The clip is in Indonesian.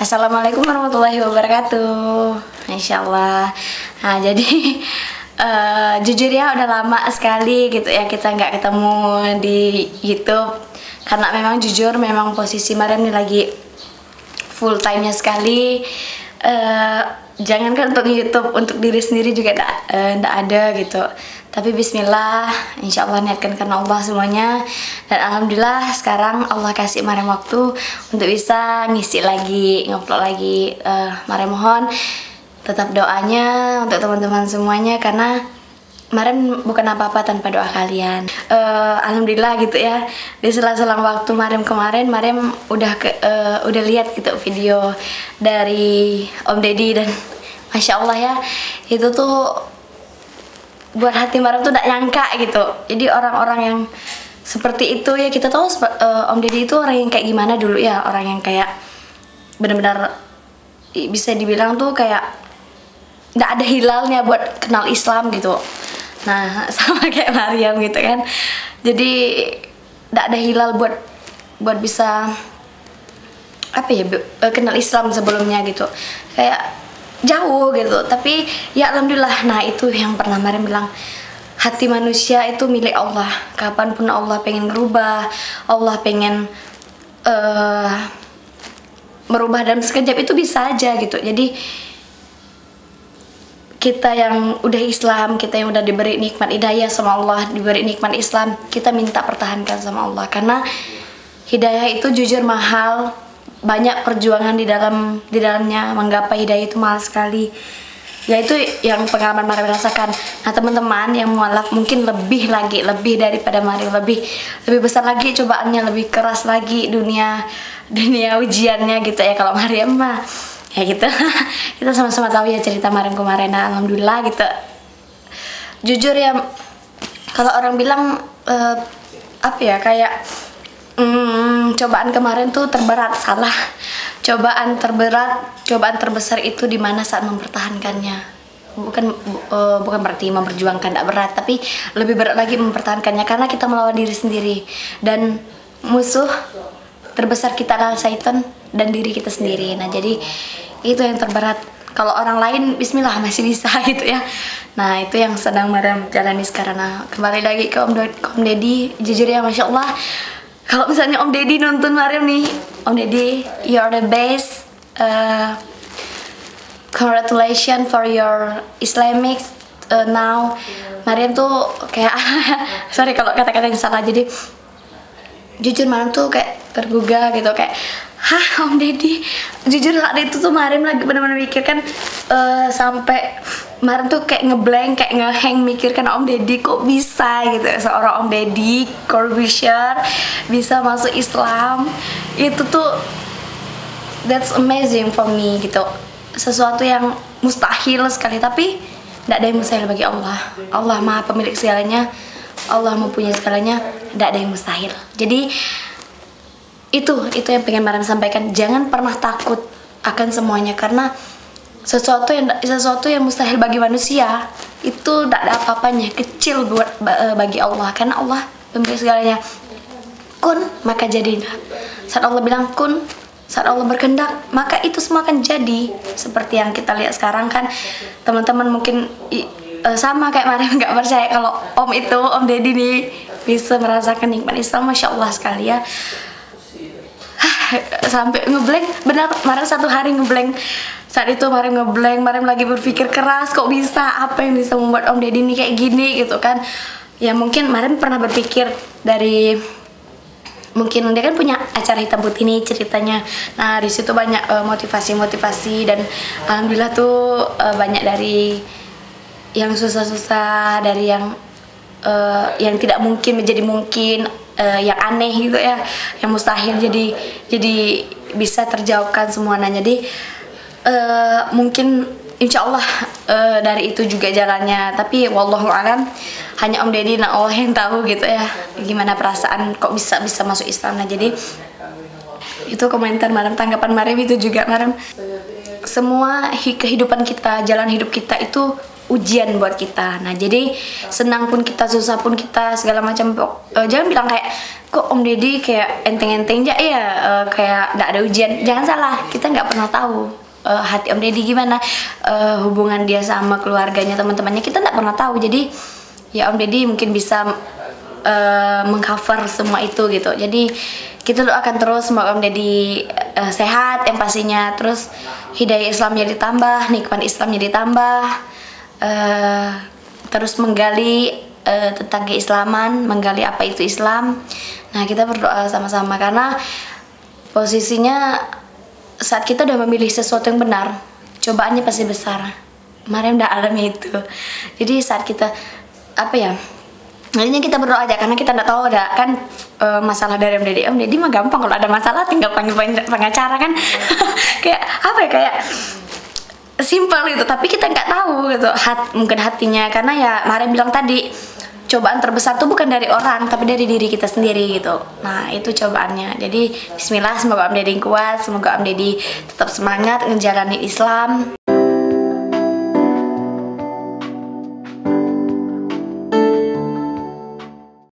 Assalamualaikum warahmatullahi wabarakatuh. Insya Allah. Nah jadi uh, jujur ya udah lama sekali gitu ya kita nggak ketemu di YouTube karena memang jujur memang posisi Mariam ini lagi full time-nya sekali. Uh, jangankan untuk YouTube untuk diri sendiri juga tidak uh, ada gitu. Tapi bismillah insya Allah niatkan karena Allah semuanya. Dan alhamdulillah sekarang Allah kasih Mare waktu untuk bisa ngisi lagi ngupload lagi. Uh, Mare mohon tetap doanya untuk teman-teman semuanya karena Mariam bukan apa-apa tanpa doa kalian. Uh, Alhamdulillah gitu ya. Di sela-selang waktu Mariam kemarin, Mariam udah ke, uh, udah lihat gitu video dari Om Deddy dan Masya Allah ya, itu tuh buat hati Mariam tuh tidak nyangka gitu jadi orang-orang yang seperti itu ya kita tahu uh, Om Deddy itu orang yang kayak gimana dulu ya orang yang kayak benar-benar bisa dibilang tuh kayak tidak ada hilalnya buat kenal Islam gitu nah sama kayak Mariam gitu kan. Jadi tidak ada hilal buat buat bisa apa ya eh, kenal Islam sebelumnya gitu. Kayak jauh gitu. Tapi ya alhamdulillah. Nah itu yang pernah Mariam bilang hati manusia itu milik Allah. Kapan pun Allah pengen ngerubah Allah pengen uh, merubah dalam sekejap itu bisa aja gitu. Jadi kita yang udah Islam, kita yang udah diberi nikmat hidayah sama Allah, diberi nikmat Islam, kita minta pertahankan sama Allah. Karena hidayah itu jujur mahal, banyak perjuangan di dalam di dalamnya. Menggapai hidayah itu mahal sekali. Ya itu yang pengalaman Mari rasakan nah teman-teman yang mualaf mungkin lebih lagi lebih daripada Mari lebih lebih besar lagi cobaannya lebih keras lagi dunia dunia ujiannya gitu ya kalau Mariam mah ya gitu kita sama-sama tahu ya cerita Mariam kemarin nah, alhamdulillah gitu jujur ya kalau orang bilang uh, apa ya kayak Hmm, cobaan kemarin tuh terberat salah. Cobaan terberat, cobaan terbesar itu di mana saat mempertahankannya. Bukan uh, bukan berarti memperjuangkan tidak berat, tapi lebih berat lagi mempertahankannya karena kita melawan diri sendiri dan musuh terbesar kita adalah syaitan dan diri kita sendiri. Nah, jadi itu yang terberat. Kalau orang lain bismillah masih bisa gitu ya. Nah, itu yang sedang Mariam jalani sekarang. Nah, kembali lagi ke Om, Om Deddy, jujur ya Masya Allah kalau misalnya Om Deddy nonton Mariam nih Om Deddy you're the best uh, congratulations for your Islamic uh, now Mariam tuh kayak sorry kalau kata-kata yang salah jadi jujur Mariam tuh kayak tergugah gitu kayak hah Om Deddy? Jujur saat itu tuh Mariam lagi benar-benar mikir kan uh, sampai kemarin tuh kayak ngeblank kayak ngehang mikirkan Om Deddy kok bisa gitu seorang Om Deddy Corbusier bisa masuk Islam. Itu tuh that's amazing for me gitu. Sesuatu yang mustahil sekali tapi tidak ada yang mustahil bagi Allah. Allah maha pemilik segalanya Allah mempunyai segalanya tidak ada yang mustahil. Jadi itu itu yang pengen Mariam sampaikan. Jangan pernah takut akan semuanya karena sesuatu yang sesuatu yang mustahil bagi manusia itu tidak ada apa-apanya kecil buat e, bagi Allah. Karena Allah pemilik segalanya. Kun maka jadilah saat Allah bilang kun saat Allah berkehendak maka itu semua akan jadi. Seperti yang kita lihat sekarang kan teman-teman mungkin uh, sama kayak Mariam nggak percaya kalau Om itu Om Deddy nih bisa merasakan nikmat Islam masya Allah sekali ya. Sampai ngeblank benar Mariam satu hari ngeblank saat itu Mariam ngeblank Mariam lagi berpikir keras kok bisa? Apa yang bisa membuat Om Deddy ini kayak gini gitu kan? Ya mungkin Mariam pernah berpikir dari mungkin dia kan punya acara hitam putih ini ceritanya. Nah di situ banyak uh, motivasi-motivasi dan alhamdulillah tuh uh, banyak dari yang susah-susah dari yang uh, yang tidak mungkin menjadi mungkin uh, yang aneh gitu ya yang mustahil jadi jadi bisa terjawabkan semuanya. Jadi uh, mungkin insya Allah uh, dari itu juga jalannya. Tapi wallahu alam hanya Om Deddy dan Allah yang tahu gitu ya gimana perasaan kok bisa bisa masuk Islam. Nah jadi itu komentar Maram tanggapan Maram itu juga Maram semua kehidupan kita jalan hidup kita itu ujian buat kita. Nah, jadi senang pun kita, susah pun kita, segala macam. Uh, jangan bilang kayak kok Om Deddy kayak enteng-enteng aja ya, uh, kayak nggak ada ujian. Jangan salah, kita nggak pernah tahu uh, hati Om Deddy gimana, uh, hubungan dia sama keluarganya, teman-temannya kita nggak pernah tahu. Jadi ya Om Deddy mungkin bisa uh, mengcover semua itu gitu. Jadi kita doakan terus semoga Om Deddy uh, sehat yang pastinya terus hidayah Islamnya ditambah, nikmat Islamnya ditambah uh, terus menggali uh, tentang keislaman, menggali apa itu Islam. Nah, kita berdoa sama-sama karena posisinya saat kita udah memilih sesuatu yang benar, cobaannya pasti besar. Mariam udah alami itu. Jadi saat kita apa ya? Akhirnya kita berdoa aja karena kita nggak tahu ada kan e, masalah dari Om Deddy. Om Deddy mah gampang kalau ada masalah tinggal panggil pengacara kan. kayak apa ya kayak simpel gitu tapi kita nggak tahu gitu hat, mungkin hatinya. Karena ya Maria bilang tadi cobaan terbesar tuh bukan dari orang tapi dari diri kita sendiri gitu. Nah itu cobaannya. Jadi Bismillah semoga Om Deddy kuat semoga Om Deddy tetap semangat ngejalanin Islam